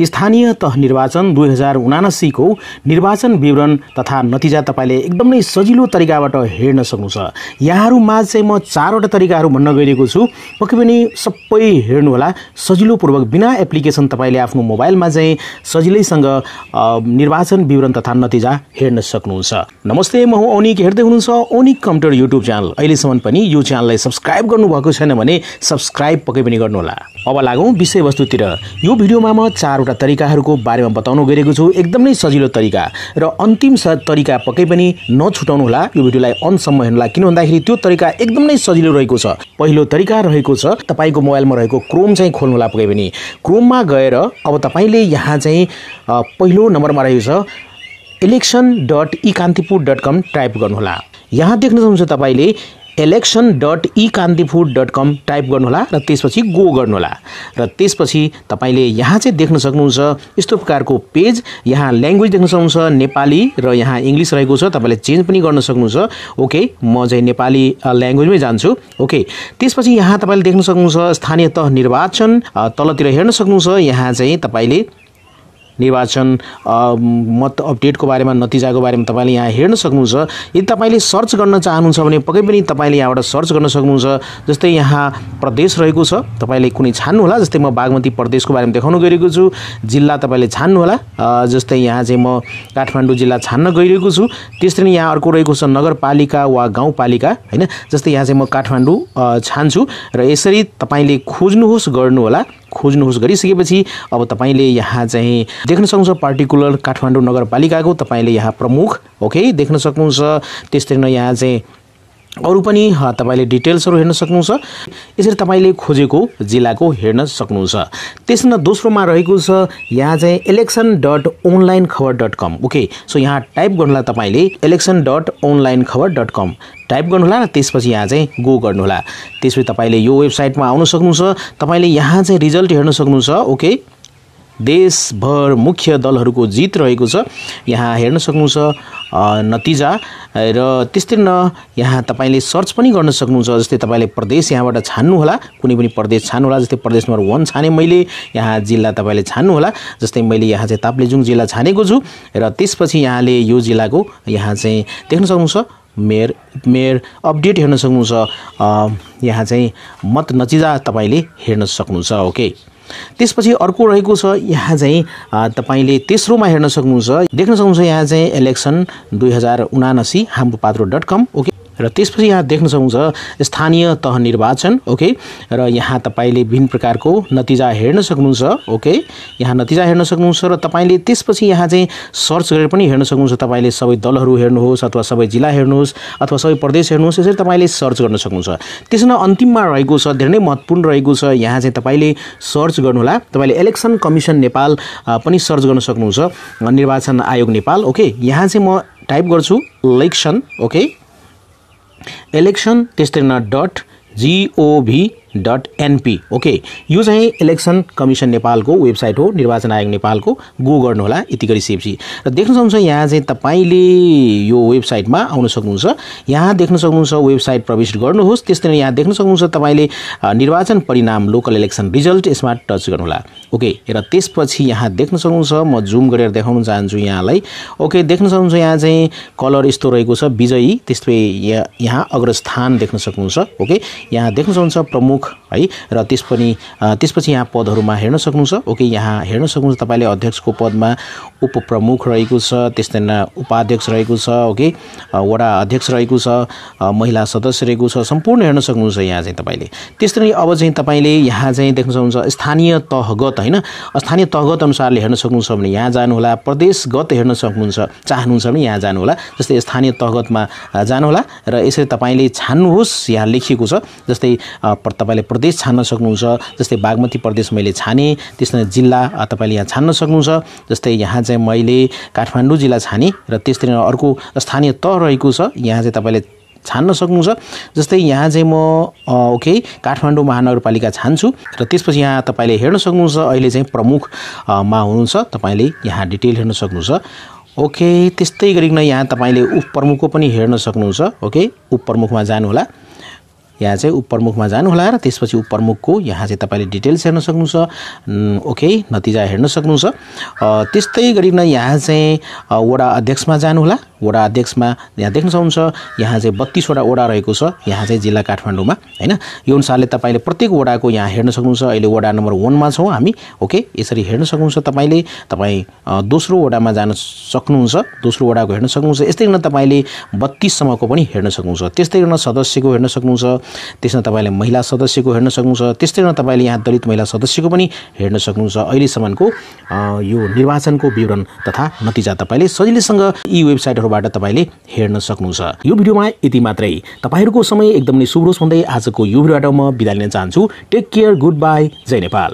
स्थानीय तह निर्वाचन दुई हजार उनासीको निर्वाचन विवरण तथा नतिजा तपाईँले एकदमै सजिलो तरिकाबाट हेर्न सक्नुहुन्छ। यहाँहरू माझ चाहिँ म चारवटा तरिकाहरू भन्न गइरहेको छु। पक्कै पनि सबै हेर्नुहोला। सजिलोपूर्वक बिना एप्लिकेसन तपाईँले आफ्नो मोबाइलमा चाहिँ सजिलैसँग निर्वाचन विवरण तथा नतिजा हेर्न सक्नुहुन्छ। नमस्ते म हुँ औनिक हेर्दै हुनुहुन्छ औनिक कम्प्युटर युट्युब च्यानल। अहिलेसम्म पनि यो च्यानललाई सब्सक्राइब गर्नुभएको छैन भने सब्सक्राइब पक्कै पनि गर्नुहोला। अब लागौँ विषयवस्तुतिर। यो भिडियोमा म चार चारवटा तरिकाहरूको बारेमा बताउनु गइरहेको छु। एकदमै सजिलो तरिका। र अन्तिम स तरिका पक्कै पनि नछुटाउनु होला। यो भिडियोलाई अन्तसम्म हेर्नुला किन भन्दाखेरि त्यो तरिका एकदमै सजिलो रहेको छ। पहिलो तरिका रहेको छ तपाईँको मोबाइलमा रहेको क्रोम चाहिँ खोल्नुहोला पक्कै पनि। क्रोममा गएर अब तपाईँले यहाँ चाहिँ पहिलो नम्बरमा रहेको छ election dot ekantipur dot com type गर्नुहोला। यहाँ देख्न सक्नुहुन्छ तपाईँले election dot ekantipur dot com type गर्नुहोला र त्यसपछि गो गर्नुहोला। र त्यसपछि तपाईँले यहाँ चाहिँ देख्न सक्नुहुन्छ यस्तो प्रकारको पेज। यहाँ ल्याङ्ग्वेज देख्न सक्नुहुन्छ नेपाली र यहाँ इङ्ग्लिस रहेको छ तपाईँले चेन्ज पनि गर्न सक्नुहुन्छ। ओके म चाहिँ नेपाली ल्याङ्ग्वेजमै जान्छु। ओके त्यसपछि यहाँ तपाईँले देख्न सक्नुहुन्छ स्थानीय तह निर्वाचन तलतिर हेर्न सक्नुहुन्छ। यहाँ चाहिँ तपाईँले निर्वाचन मत अपडेटको बारेमा नतिजाको बारेमा तपाईँले यहाँ हेर्न सक्नुहुन्छ। यदि तपाईँले सर्च गर्न चाहनुहुन्छ भने पक्कै पनि तपाईँले यहाँबाट सर्च गर्न सक्नुहुन्छ। जस्तै यहाँ प्रदेश रहेको छ तपाईँले कुनै छान्नुहोला जस्तै म बागमती प्रदेशको बारेमा देखाउन गइरहेको छु। जिल्ला तपाईँले छान्नुहोला जस्तै यहाँ चाहिँ म काठमाडौँ जिल्ला छान्न गइरहेको छु। त्यसरी नै यहाँ अर्को रहेको छ नगरपालिका वा गाउँपालिका होइन? जस्तै यहाँ चाहिँ म काठमाडौँ छान्छु। र यसरी तपाईँले खोज्नुहोस् गर्नुहोला। खोज्नुहोस् गरिसकेपछि अब तपाईँले यहाँ चाहिँ देख्न सक्नुहुन्छ पार्टिकुलर काठमाडौँ नगरपालिकाको तपाईँले यहाँ प्रमुख ओके? देख्न सक्नुहुन्छ त्यस्तै नै यहाँ चाहिँ अरू पनि तपाईँले डिटेल्सहरू हेर्न सक्नुहुन्छ। यसरी तपाईँले खोजेको जिल्लाको हेर्न सक्नुहुन्छ। त्यसमा दोस्रोमा रहेको छ यहाँ चाहिँ election dot online khabar dot com okay so यहाँ टाइप गर्नुहोला तपाईँले election dot online khabar dot com type गर्नुहोला र त्यसपछि यहाँ चाहिँ गो गर्नुहोला। त्यसपछि तपाईँले यो वेबसाइटमा आउन सक्नुहुन्छ। तपाईँले यहाँ चाहिँ रिजल्ट हेर्न सक्नुहुन्छ ओके। देशभर मुख्य दलहरूको जित रहेको छ। यहाँ हेर्न सक्नुहुन्छ नतिजा। र त्यस्तै न यहाँ तपाईँले सर्च पनि गर्न सक्नुहुन्छ जस्तै तपाईँले प्रदेश यहाँबाट छान्नुहोला कुनै पनि प्रदेश छान्नुहोला जस्तै प्रदेश नम्बर वान छाने मैले यहाँ जिल्ला तपाईँले छान्नुहोला जस्तै मैले यहाँ चाहिँ ताप्लेजुङ जिल्ला छानेको छु र त्यसपछि यहाँले यो जिल्लाको यहाँ चाहिँ देख्न सक्नुहुन्छ मेयर मेयर अपडेट हेर्न सक्नुहुन्छ यहाँ चाहिँ मत नतिजा तपाईँले हेर्न सक्नुहुन्छ ओके। त्यसपछि अर्को रहेको छ यहाँ चाहिँ तपाईँले तेस्रोमा हेर्न सक्नुहुन्छ। देख्न सक्नुहुन्छ यहाँ चाहिँ इलेक्सन दुई हजार उनासी हाम्रो पात्रो डट कम ओके र त्यसपछि यहाँ देख्न सक्नुहुन्छ स्थानीय तह निर्वाचन ओके? र यहाँ तपाईँले विभिन्न प्रकारको नतिजा हेर्न सक्नुहुन्छ ओके? यहाँ नतिजा हेर्न सक्नुहुन्छ र तपाईँले त्यसपछि यहाँ चाहिँ सर्च गरेर पनि हेर्न सक्नुहुन्छ तपाईँले सबै दलहरू हेर्नुहोस् अथवा सबै जिल्ला हेर्नुहोस् अथवा सबै प्रदेश हेर्नुहोस् यसरी तपाईँले सर्च गर्न सक्नुहुन्छ। त्यसमा अन्तिममा रहेको छ धेरै नै महत्त्वपूर्ण रहेको छ यहाँ चाहिँ तपाईँले सर्च गर्नुहोला। तपाईँले इलेक्सन कमिसन नेपाल पनि सर्च गर्न सक्नुहुन्छ। निर्वाचन आयोग नेपाल ओके? यहाँ चाहिँ म टाइप गर्छु इलेक्सन ओके? इलेक्सन त्यस्तै न डट एनपी ओके यो चाहिँ इलेक्सन कमिसन नेपालको वेबसाइट हो निर्वाचन आयोग नेपालको गो गर्नुहोला यति गरिसकेपछि र देख्न सक्नुहुन्छ यहाँ चाहिँ तपाईँले यो वेबसाइटमा आउन सक्नुहुन्छ। यहाँ देख्न सक्नुहुन्छ वेबसाइट प्रविष्ट गर्नुहोस् त्यस्तै नै यहाँ देख्न सक्नुहुन्छ तपाईँले निर्वाचन परिणाम लोकल इलेक्सन रिजल्ट यसमा टच गर्नुहोला ओके र त्यसपछि यहाँ देख्न सक्नुहुन्छ म जुम गरेर देखाउन चाहन्छु यहाँलाई। ओके देख्न सक्नुहुन्छ यहाँ चाहिँ कलर यस्तो रहेको छ विजयी त्यस्तै यहाँ अग्रस्थान देख्न सक्नुहुन्छ। ओके यहाँ देख्न सक्नुहुन्छ प्रमुख प्रमुख है? र त्यस पनि त्यसपछि यहाँ पदहरूमा हेर्न सक्नुहुन्छ। ओके यहाँ हेर्न सक्नुहुन्छ तपाईँले अध्यक्षको पदमा उपप्रमुख रहेको छ त्यस्तै उपाध्यक्ष रहेको छ ओके? वडा अध्यक्ष रहेको छ महिला सदस्य रहेको छ सम्पूर्ण हेर्न सक्नुहुन्छ यहाँ चाहिँ तपाईँले। त्यस्तै अब चाहिँ तपाईँले यहाँ चाहिँ देख्न सक्नुहुन्छ स्थानीय तहगत होइन? स्थानीय तहगत अनुसारले हेर्न सक्नुहुन्छ भने यहाँ जानुहोला प्रदेशगत हेर्न सक्नुहुन्छ चाहनुहुन्छ भने यहाँ जानुहोला जस्तै स्थानीय तहगतमा जानुहोला र यसरी तपाईँले छान्नुहोस् यहाँ लेखिएको छ जस्तै तपाईँ तपाईँले प्रदेश छान्न सक्नुहुन्छ जस्तै बागमती प्रदेश मैले छाने त्यसमा जिल्ला तपाईँले यहाँ छान्न सक्नुहुन्छ जस्तै यहाँ चाहिँ मैले काठमाडौँ जिल्ला छाने र त्यस्तै अर्को स्थानीय तह रहेको छ यहाँ चाहिँ तपाईँले छान्न सक्नुहुन्छ जस्तै यहाँ चाहिँ म ओके काठमाडौँ महानगरपालिका छान्छु र त्यसपछि यहाँ तपाईँले हेर्न सक्नुहुन्छ अहिले चाहिँ प्रमुखमा हुनुहुन्छ तपाईँले यहाँ डिटेल हेर्न सक्नुहुन्छ ओके त्यस्तै गरिकन यहाँ तपाईँले उपप्रमुखको पनि हेर्न सक्नुहुन्छ ओके उपप्रमुखमा जानुहोला। यहाँ चाहिँ उपप्रमुखमा जानुहोला र त्यसपछि उपप्रमुखको यहाँ चाहिँ तपाईँले डिटेल्स हेर्न सक्नुहुन्छ। ओके नतिजा हेर्न सक्नुहुन्छ। त्यस्तै गरिकन यहाँ चाहिँ वडा अध्यक्षमा जानुहोला। वडा अध्यक्षमा यहाँ देख्न सक्नुहुन्छ यहाँ चाहिँ बत्तिसवटा वडा रहेको छ। यहाँ चाहिँ जिल्ला काठमाडौँमा होइन? यो अनुसारले तपाईँले प्रत्येक वडाको यहाँ हेर्न सक्नुहुन्छ। अहिले वडा नम्बर वानमा छौँ हामी ओके? यसरी हेर्न सक्नुहुन्छ तपाईँले। तपाईँ दोस्रो वडामा जान सक्नुहुन्छ दोस्रो वडाको हेर्न सक्नुहुन्छ। यस्तै गर्न तपाईँले बत्तिससम्मको पनि हेर्न सक्नुहुन्छ। त्यस्तै गर्न सदस्यको हेर्न सक्नुहुन्छ। त्यसमा तपाईँले महिला सदस्यको हेर्न सक्नुहुन्छ। त्यस्तै गर्न तपाईँले यहाँ दलित महिला सदस्यको पनि हेर्न सक्नुहुन्छ। अहिलेसम्मको यो निर्वाचनको विवरण तथा नतिजा तपाईँले सजिलैसँग यी वेबसाइटहरूबाट तपाईँले हेर्न सक्नुहुन्छ। यो भिडियोमा यति मात्रै। तपाईँहरूको समय एकदम नै शुभ होस् भन्दै आजको यो भिडियोबाट म बिदा लिन चाहन्छु। टेक केयर गुड बाई जय नेपाल।